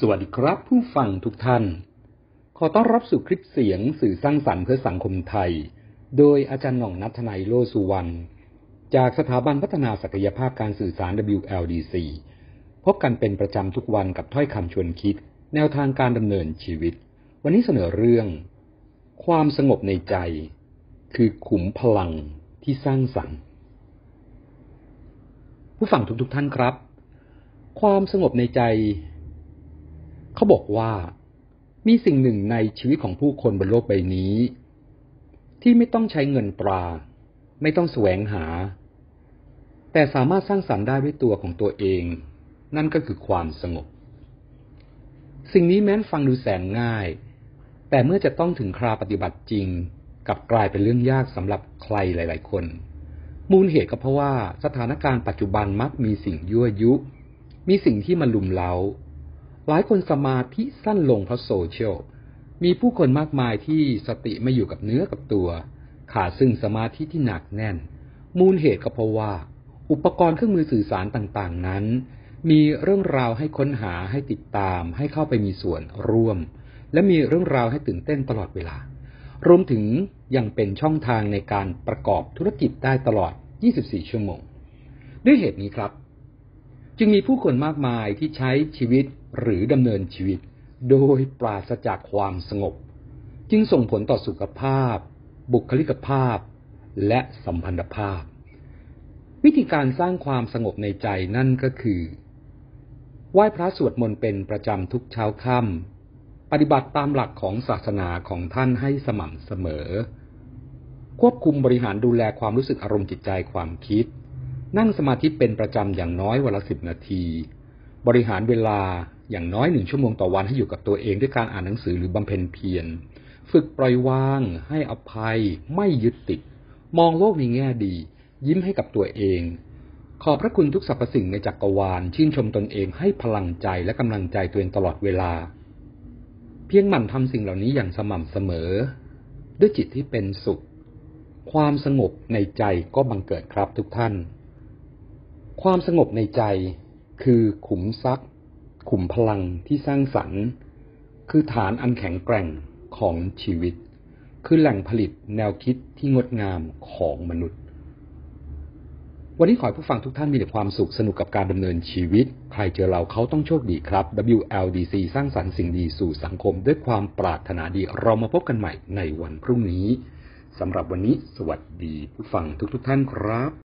สวัสดีครับผู้ฟังทุกท่าน ขอต้อนรับสู่คลิปเสียงสื่อสร้างสรรค์เพื่อสังคมไทย โดยอาจารย์หน่องนัทนายโลสุวรรณจากสถาบันพัฒนาศักยภาพการสื่อสาร WLDC พบกันเป็นประจำทุกวันกับถ้อยคำชวนคิด แนวทางการดำเนินชีวิต วันนี้เสนอเรื่อง ความสงบในใจ คือขุมพลังที่สร้างสรรค์ ผู้ฟังทุกๆทท่านครับ ความสงบในใจ เขาบอกว่า มีสิ่งหนึ่งในชีวิตของผู้คนบนโลกใบนี้ ที่ไม่ต้องใช้เงินตรา ไม่ต้องแสวงหา แต่สามารถสร้างสรรค์ได้ด้วยตัวของตัวเอง นั่นก็คือความสงบ สิ่งนี้แม้นฟังดูแสนง่าย แต่เมื่อจะต้องถึงคราปฏิบัติจริงกับกลายเป็นเรื่องยากสำหรับใครหลาย ๆ คน มูลเหตุก็เพราะว่าสถานการณ์ปัจจุบันมักมีสิ่งยั่วยุ มีสิ่งที่มาลุมเล้า หลายคนสมาธิสั้นลงเพราะโซเชียล มีผู้คนมากมายที่สติไม่อยู่กับเนื้อกับตัว ขาดซึ่งสมาธิที่หนักแน่น มูลเหตุก็เพราะว่า อุปกรณ์เครื่องมือสื่อสารต่างๆ นั้น มีเรื่องราวให้ค้นหาให้ติดตาม ให้เข้าไปมีส่วนร่วม และมีเรื่องราวให้ตื่นเต้นตลอดเวลารวมถึงยังเป็นช่องทางในการประกอบธุรกิจได้ตลอด 24 ชั่วโมง ด้วยเหตุนี้ครับ จึงมีผู้คนมากมายที่ใช้ชีวิตหรือดำเนินชีวิต โดยปราศจากความสงบ จึงส่งผลต่อสุขภาพ บุคลิกภาพ และสัมพันธภาพ วิธีการสร้างความสงบในใจนั่นก็คือไหว้พระสวดมนต์เป็นประจำทุกเช้าค่ำปฏิบัติตามหลักของศาสนาของท่านให้สม่ำเสมอ ควบคุมบริหารดูแลความรู้สึกอารมณ์จิตใจความคิด นั่งสมาธิเป็นประจำอย่างน้อยวันละสิบนาที บริหารเวลาอย่างน้อยหนึ่งชั่วโมงต่อวันให้อยู่กับตัวเองด้วยการอ่านหนังสือหรือบำเพ็ญเพียร ฝึกปล่อยวาง ให้อภัย ไม่ยึดติด มองโลกในแง่ดี ยิ้มให้กับตัวเอง ขอบพระคุณทุกสรรพสิ่งในจักรวาล ชื่นชมตนเองให้พลังใจและกำลังใจตัวเองตลอดเวลา เพียงหมั่นทำสิ่งเหล่านี้อย่างสม่ำเสมอ ด้วยจิตที่เป็นสุข ความสงบในใจก็บังเกิดครับทุกท่าน ความสงบในใจคือขุมทรัพย์ ขุมพลังที่สร้างสรรค์ คือฐานอันแข็งแกร่งของชีวิต คือแหล่งผลิตแนวคิดที่งดงามของมนุษย์ วันนี้ขอให้ผู้ฟังทุกท่านมีแต่ความสุขสนุกกับการดำเนินชีวิต ใครเจอเราเขาต้องโชคดีครับ WLDC สร้างสรรค์สิ่งดีสู่สังคมด้วยความปรารถนาดี เรามาพบกันใหม่ในวันพรุ่งนี้สำหรับวันนี้ สวัสดีผู้ฟังทุกๆทท่านครับ